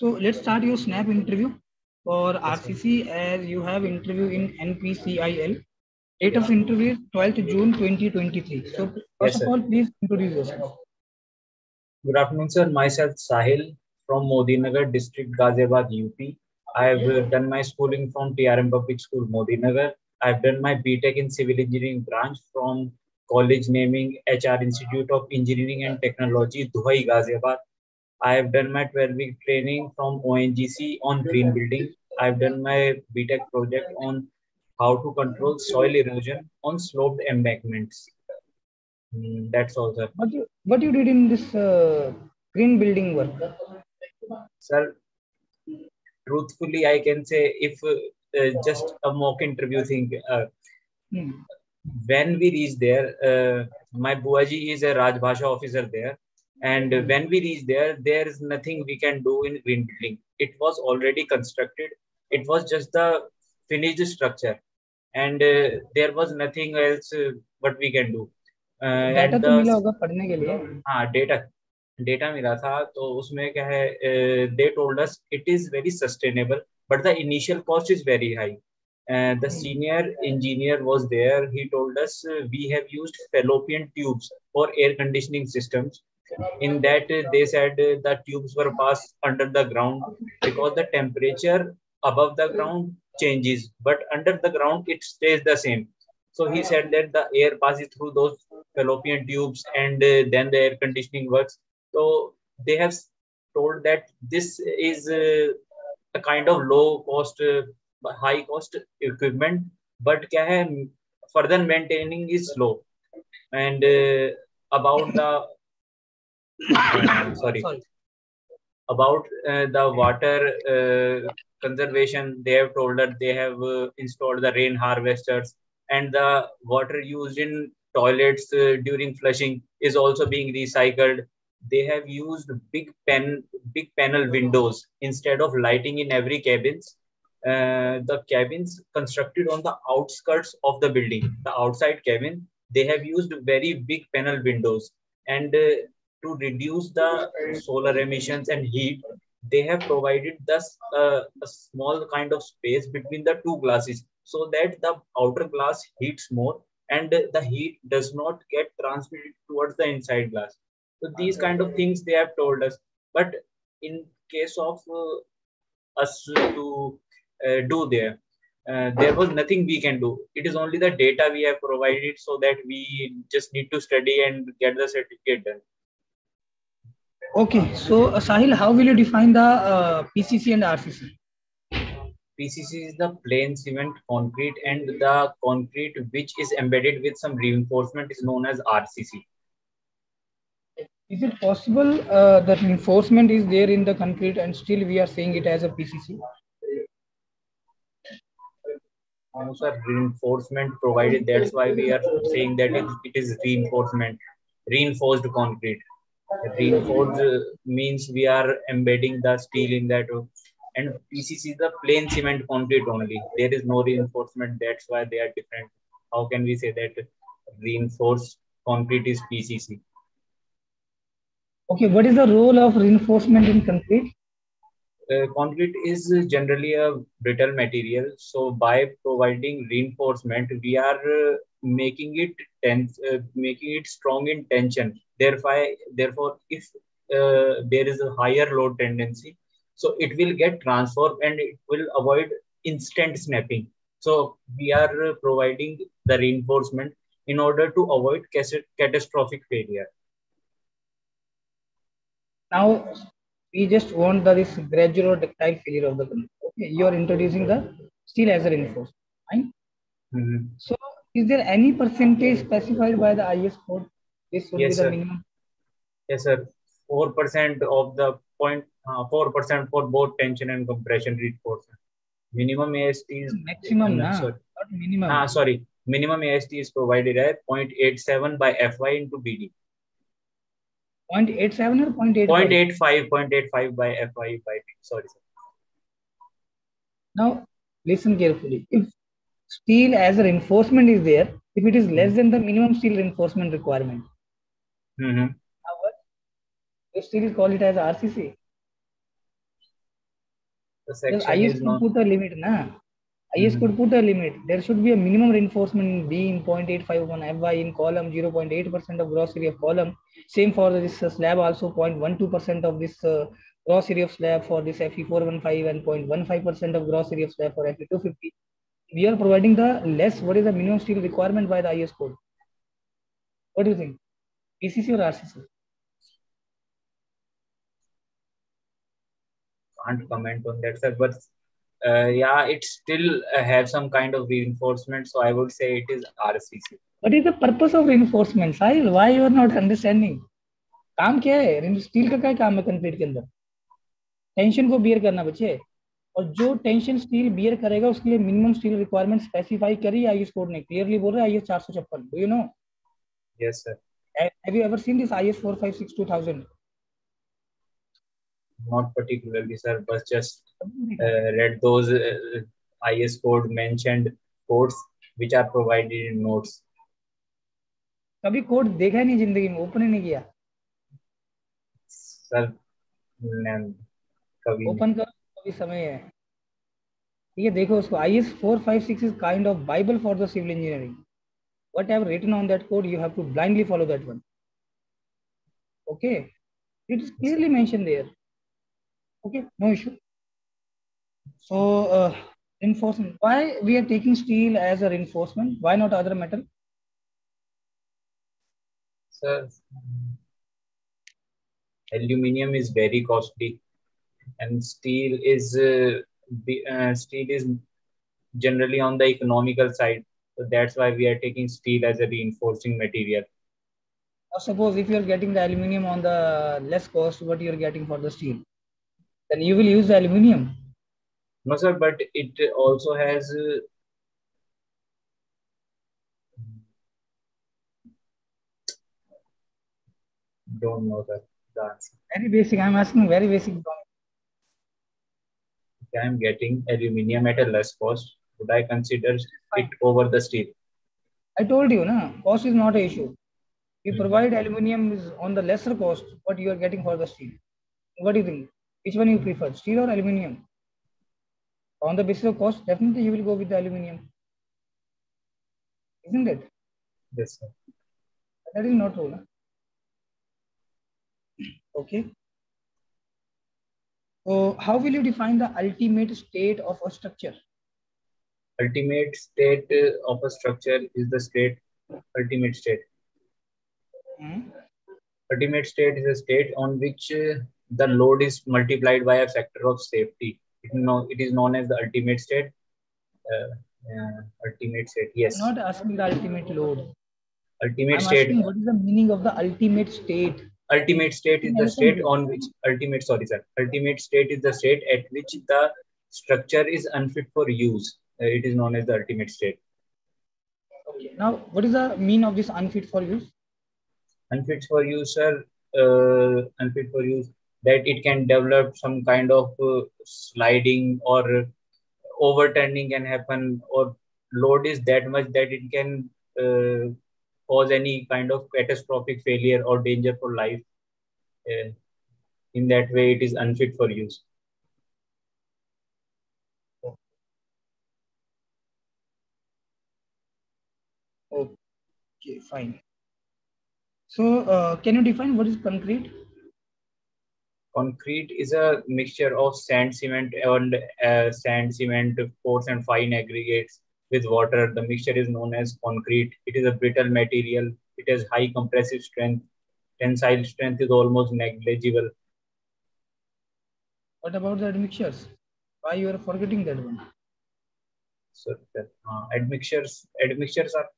So let's start your snap interview for RCC as you have interview in NPCIL. Date of interview is 12th June 2023. So first Yes, of all, please introduce yourself. Good afternoon, sir. Myself Sahil from Modinagar district, Ghaziabad, UP. I have uh, done my schooling from TRM Public School, Modinagar. I've done my BTech in Civil Engineering branch from college naming HR Institute of Engineering and Technology, Duhai, Ghaziabad. I have done my 12 week training from ONGC on green building. I've done my BTech project on how to control soil erosion on sloped embankments. Mm, that's all, sir. What you what you did in this uh, green building work? Sir, truthfully, I can say if uh, just a mock interview thing, uh, Hmm. when we reach there, uh, my Buaji is a Rajbhasha officer there. And when we reach there, there is nothing we can do in green building. It was already constructed. It was just the finished structure. And uh, there was nothing else uh, what we can do. Uh, data and तो the- मिला होगा पढ़ने के लिए हाँ data data मिला था तो उसमें क्या है they told us it is very sustainable but the initial cost is very high the senior engineer was there he told us we have used fallopian tubes for air conditioning systems in that they said the tubes were passed under the ground because the temperature above the ground changes but under the ground it stays the same so he said that the air passes through those fallopian tubes and uh, then the air conditioning works. So they have told that this is uh, a kind of low cost, uh, high cost equipment, but further maintaining is slow. And about the sorry. Sorry. about uh, the water uh, conservation they have told that they have uh, installed the rain harvesters and the water used in toilets during flushing is also being recycled. They have used big pen big panel windows instead of lighting in every cabins. Uh, the cabins constructed on the outskirts of the building the outside cabin they have used very big panel windows. And uh, to reduce the solar emissions and heat they have provided thus uh, a small kind of space between the two glasses so that the outer glass heats more and the heat does not get transmitted towards the inside glass. So these kind of things they have told us. But in case of uh, us to uh, do there uh, there was nothing we can do. It is only the data we have provided so that we just need to study and get the certificate done Okay, so uh, Sahil, how will you define the uh, PCC and RCC? PCC is the plain cement concrete, and the concrete which is embedded with some reinforcement is known as RCC. Is it possible uh, that reinforcement is there in the concrete and still we are saying it as a PCC? No, sir, reinforcement provided. That's why we are saying that it, it is reinforcement, reinforced concrete. Reinforced uh, means we are embedding the steel in that, uh, and PCC is the plain cement concrete only. There is no reinforcement. That's why they are different. How can we say that reinforced concrete is PCC? Okay, what is the role of reinforcement in concrete? uh, concrete is generally a brittle material so by providing reinforcement we are uh, making it tense uh, making it strong in tension therefore therefore if uh, there is a higher load tendency so it will get transformed and it will avoid instant snapping so we are uh, providing the reinforcement in order to avoid cas- catastrophic failure Now we just want the this gradual ductile failure of the. Okay, you are introducing the steel as a reinforcement. Fine. Mhm. So is there any percentage specified by the IS code? This would Yes, be the sir. minimum. Yes, sir. Four percent of the point, uh, four percent for both tension and compression reinforcement. Minimum AST is Maximum, no, na, sorry. not minimum. Ah, sorry. Minimum AST is provided at 0.87 by FY into BD. 0.87 or 0.85? 0.85, 0.85 by FY by BD. Sorry, sir. Now, listen carefully. If steel as a reinforcement is there, if it is less than the minimum steel reinforcement requirement, Mm-hmm. what? You still call it as RCC. The section IS code not. put a limit, na? IS Mhm. could put a limit. There should be a minimum reinforcement in B in 0.851 FY in column 0.8% of gross area of column. Same for this uh, slab also 0.12% of this uh, gross area of slab for this FE415 and 0.15% of gross area of slab for FE250. We are providing the less, what is the minimum steel requirement by the IS code? What do you think? PCC or RCC? Can't comment on that, sir. But uh, yeah, it still uh, have some kind of reinforcement. So I would say it is RCC. What is the purpose of reinforcement? Sahil, why you are not understanding? काम क्या है steel का क्या काम है concrete के अंदर tension को बियर करना बच्चे और जो टेंशन स्टील बियर करेगा उसके लिए मिनिमम स्टील रिक्वायरमेंट स्पेसिफाई करी आईएस कोड ने क्लियरली बोल रहा है IS 456 do you know Yes, sir. Have you ever seen this IS 456 2000 Not particularly, sir, but just uh, read those uh, IS code mentioned codes which are provided in notes. कभी code देखा ही नहीं ज़िंदगी में open ही नहीं किया Sir, न- कभी। ओपन करो अभी समय है। ठीक है देखो उसको I S four five six is kind of bible for the civil engineering what have written on that code you have to blindly follow that one okay it is clearly mention there okay no issue uh, reinforcement. Why we are taking steel as a reinforcement? Why not other metal? Sir, aluminium is very costly, and steel is uh, be- uh, steel is generally on the economical side. So that's why we are taking steel as a reinforcing material. Now, suppose if you are getting the aluminium on the less cost what you are getting for the steel then you will use the aluminium No, sir, but it also has. Uh, don't know that the answer. very basic i'm asking very basic If I'm getting aluminium at a less cost, would I consider it over the steel? I told you, na, cost is not an issue. We Mhm. provide aluminium is on the lesser cost, what you are getting for the steel. What do you think? Which one you prefer, steel or aluminium? On the basis of cost, definitely you will go with the aluminium. Isn't it? Yes, sir. That is not true. Na? Okay. So, how will you define the ultimate state of a structure? ultimate state uh, of a structure is the state ultimate state Hmm? ultimate state is a state on which uh, the load is multiplied by a factor of safety it, know, it is known as the ultimate state uh, uh, ultimate state yes I'm not asking the ultimate load. ultimate I'm state asking what is the meaning of the ultimate state? Ultimate state is the state on which ultimate sorry sir ultimate state is the state at which the structure is unfit for use Uh, it is known as the ultimate state Okay. Now, what is the mean of this unfit for use? unfit for use sir uh, unfit for use that it can develop some kind of uh, sliding or overturning can happen or load is that much that it can uh, cause any kind of catastrophic failure or danger for life Uh, in that way it is unfit for use Okay, fine. So, uh, can you define what is concrete? concrete is a mixture of sand cement and uh, sand cement coarse and fine aggregates with water. The mixture is known as concrete. It is a brittle material. It has high compressive strength. Tensile strength is almost negligible. What about the admixtures? Why you are forgetting that one? so uh, admixtures admixtures are